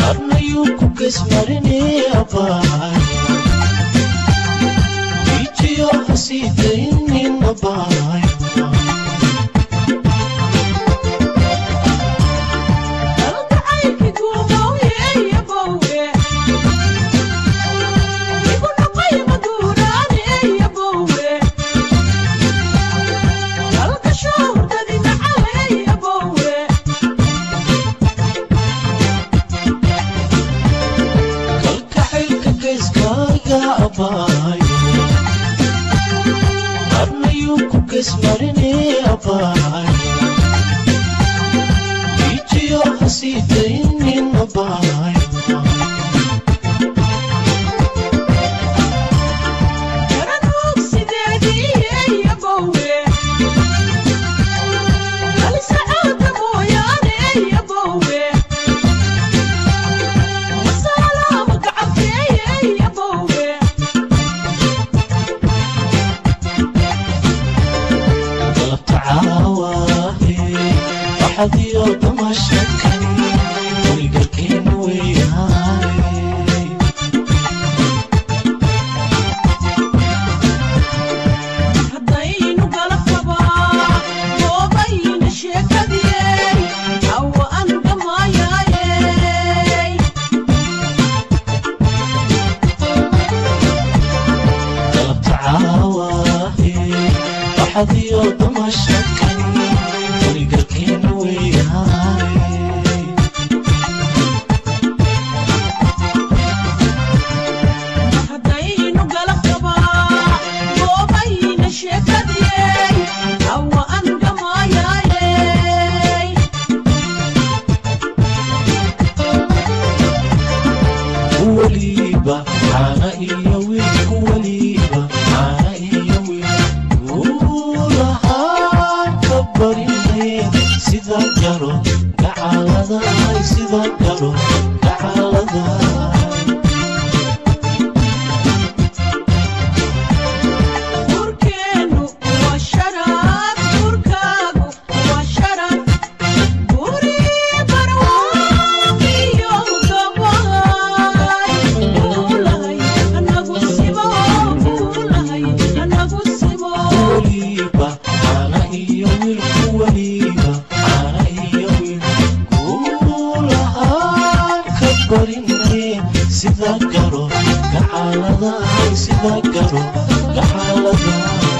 qarnayuu geeskaaga abaayo qarnayuu ku gesmarine abaayo ijiyo hasiidaynin abaayo waxadiyo damashakay weligalkeena weyahay galabta caawaahe kuwaliba sida garo gacaladahay sida garo gacaladahay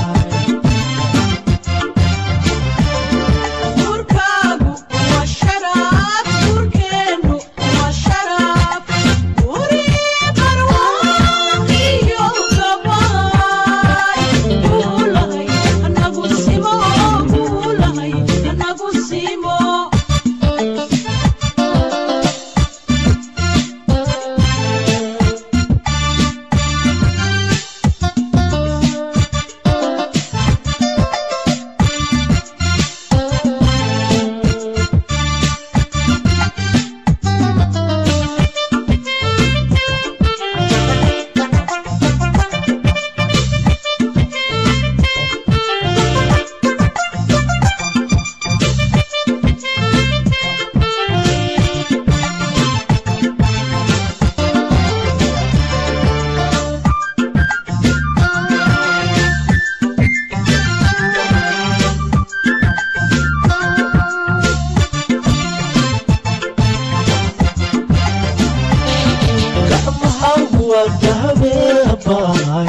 gacmahagu waa dahabeebaay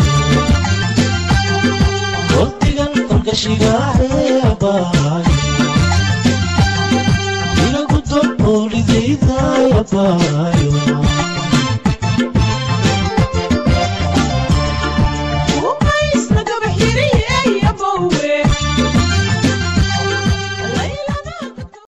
waqtigan fargashigaceebaay ilagu doboolidaydayabaay